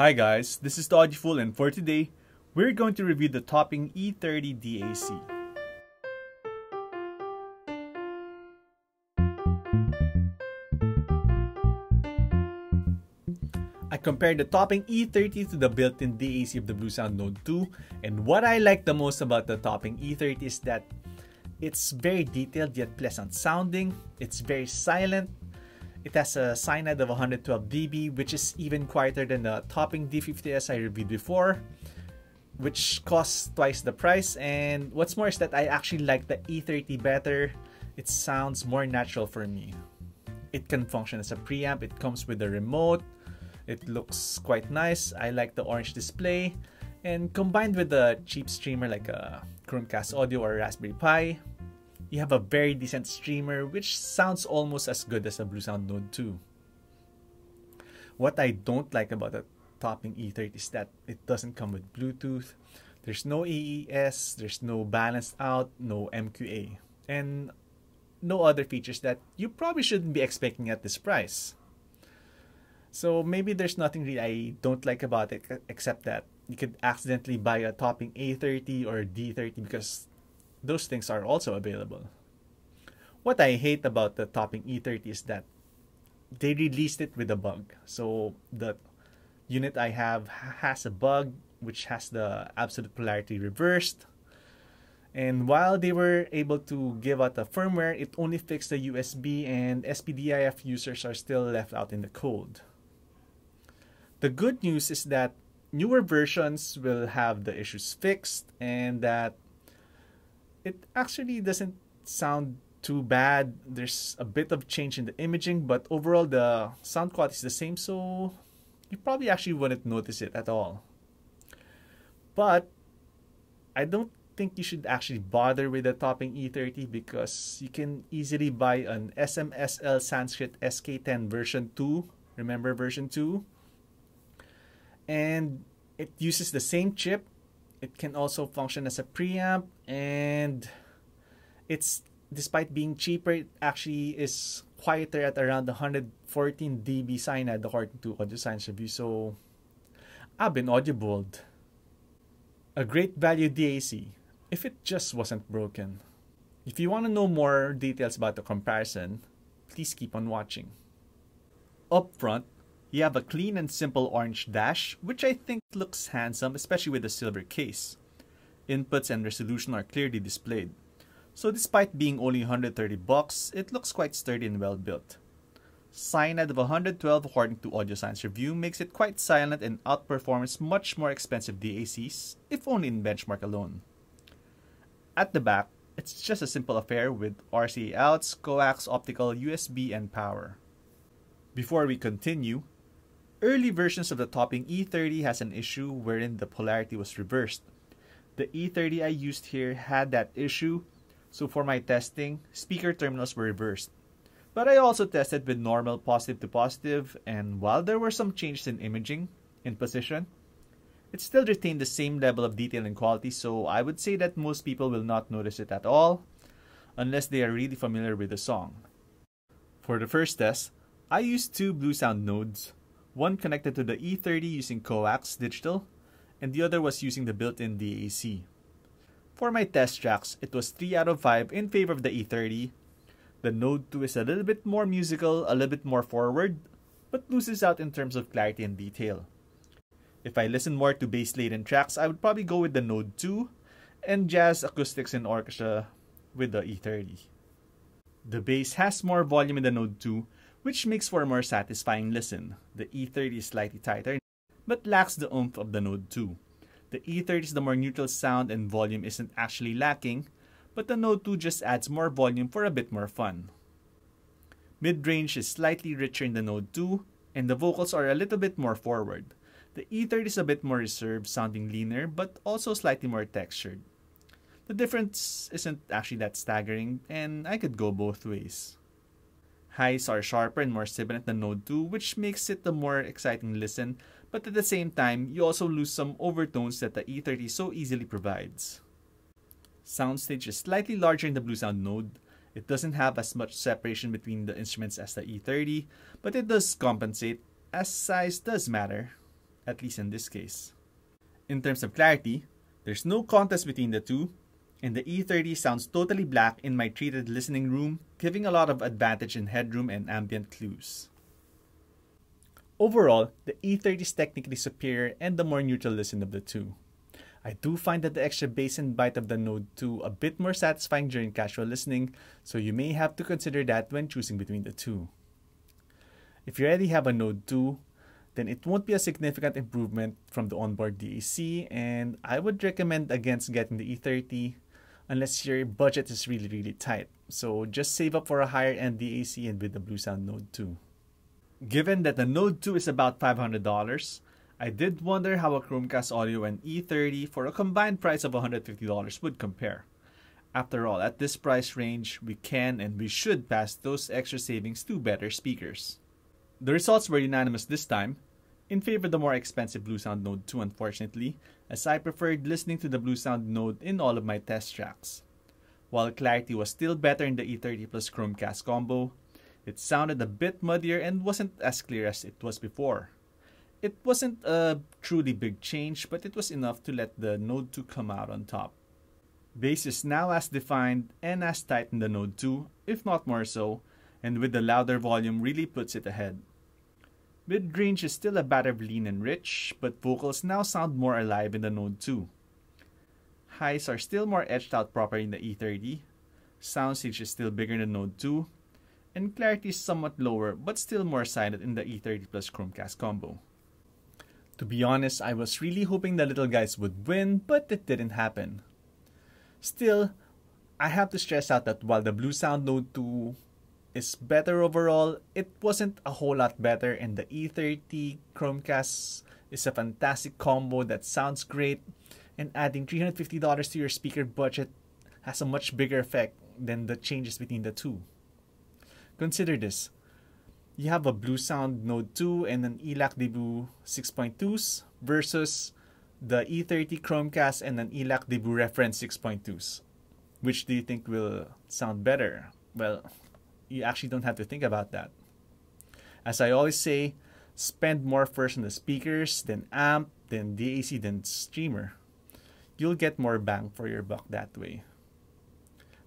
Hi guys, this is Audiofool and for today, we're going to review the Topping E30 DAC. I compared the Topping E30 to the built-in DAC of the Bluesound Node 2 and what I like the most about the Topping E30 is that it's very detailed yet pleasant sounding, it's very silent, it has a SINAD of 112 dB, which is even quieter than the topping D50S I reviewed before, which costs twice the price. And what's more is that I actually like the E30 better. It sounds more natural for me. It can function as a preamp, it comes with a remote, it looks quite nice. I like the orange display. And combined with a cheap streamer like a Chromecast Audio or Raspberry Pi, you have a very decent streamer which sounds almost as good as a Bluesound Node 2. What I don't like about the topping E30 is that it doesn't come with Bluetooth. There's no AES, there's no balanced out, no MQA, and no other features that you probably shouldn't be expecting at this price. So maybe there's nothing really I don't like about it except that you could accidentally buy a topping A30 or D30 because those things are also available. What I hate about the topping E30 is that they released it with a bug. So the unit I have has a bug which has the absolute polarity reversed. And while they were able to give out the firmware, it only fixed the USB and SPDIF users are still left out in the cold. The good news is that newer versions will have the issues fixed and that it actually doesn't sound too bad. There's a bit of change in the imaging, but overall the sound quality is the same, so you probably actually wouldn't notice it at all. But I don't think you should actually bother with the topping E30 because you can easily buy an SMSL Sanskrit SK10 version 2. Remember version 2? And it uses the same chip it can also function as a preamp and it's despite being cheaper it actually is quieter at around 114 dB SINAD according to Audio Science Review so I've been Audiofool. A great value DAC if it just wasn't broken. If you want to know more details about the comparison, please keep on watching. Up front, you have a clean and simple orange dash, which I think looks handsome, especially with the silver case. Inputs and resolution are clearly displayed. So despite being only 130 bucks, it looks quite sturdy and well built. SINAD of 112 according to Audio Science Review makes it quite silent and outperforms much more expensive DACs, if only in benchmark alone. At the back, it's just a simple affair with RCA outs, coax, optical, USB, and power. Before we continue, Early versions of the topping E30 has an issue wherein the polarity was reversed. The E30 I used here had that issue, so for my testing, speaker terminals were reversed. But I also tested with normal positive to positive, and while there were some changes in imaging, in position, it still retained the same level of detail and quality, so I would say that most people will not notice it at all, unless they are really familiar with the song. For the first test, I used two Bluesound nodes, one connected to the E30 using coax digital, and the other was using the built-in DAC. For my test tracks, it was 3 out of 5 in favor of the E30. The Node 2 is a little bit more musical, a little bit more forward, but loses out in terms of clarity and detail. If I listen more to bass-laden tracks, I would probably go with the Node 2 and jazz acoustics and orchestra with the E30. The bass has more volume in the Node 2, which makes for a more satisfying listen. The E30 is slightly tighter, but lacks the oomph of the Node 2. The E30 is the more neutral sound and volume isn't actually lacking, but the Node 2 just adds more volume for a bit more fun. Mid-range is slightly richer in the Node 2, and the vocals are a little bit more forward. The E30 is a bit more reserved, sounding leaner, but also slightly more textured. The difference isn't actually that staggering, and I could go both ways. Highs are sharper and more sibilant than Node 2, which makes it a more exciting listen, but at the same time, you also lose some overtones that the E30 so easily provides. Soundstage is slightly larger in the Bluesound Node. It doesn't have as much separation between the instruments as the E30, but it does compensate, as size does matter. at least in this case. In terms of clarity, there's no contest between the two, and the E30 sounds totally black in my treated listening room, giving a lot of advantage in headroom and ambient clues. Overall, the E30 is technically superior and the more neutral listen of the two. I do find that the extra bass and bite of the Node 2 a bit more satisfying during casual listening, so you may have to consider that when choosing between the two. If you already have a Node 2, then it won't be a significant improvement from the onboard DAC, and I would recommend against getting the E30 unless your budget is really really tight. So just save up for a higher end DAC and with the Bluesound Node 2. Given that the Node 2 is about $500, I did wonder how a Chromecast Audio and E30 for a combined price of $150 would compare. After all, at this price range, we can and we should pass those extra savings to better speakers. The results were unanimous this time, in favor of the more expensive Bluesound Node 2 unfortunately, as I preferred listening to the Bluesound Node in all of my test tracks. While clarity was still better in the E30 plus Chromecast combo, it sounded a bit muddier and wasn't as clear as it was before. It wasn't a truly big change, but it was enough to let the Node 2 come out on top. Bass is now as defined and as tight in the Node 2, if not more so, and with the louder volume really puts it ahead. Mid-range is still a bit of lean and rich, but vocals now sound more alive in the Node 2. Highs are still more etched out proper in the E30, soundstage is still bigger in the Node 2, and clarity is somewhat lower but still more silent in the E30 plus Chromecast combo. To be honest, I was really hoping the little guys would win, but it didn't happen. Still, I have to stress out that while the Bluesound Node 2 is better overall. It wasn't a whole lot better, and the E30 Chromecast is a fantastic combo that sounds great. And adding $350 to your speaker budget has a much bigger effect than the changes between the two. Consider this. You have a Bluesound Node 2 and an ELAC Debut 6.2s versus the E30 Chromecast and an ELAC Debut Reference 6.2s. Which do you think will sound better? Well, you actually don't have to think about that. As I always say, spend more first on the speakers, then amp, then DAC, then streamer. You'll get more bang for your buck that way.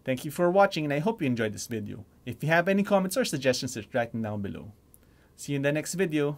Thank you for watching and I hope you enjoyed this video. If you have any comments or suggestions, just write them down below. See you in the next video.